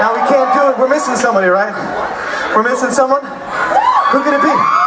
Now we can't do it. We're missing somebody, right? We're missing someone? Who could it be?